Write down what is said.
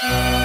Bye.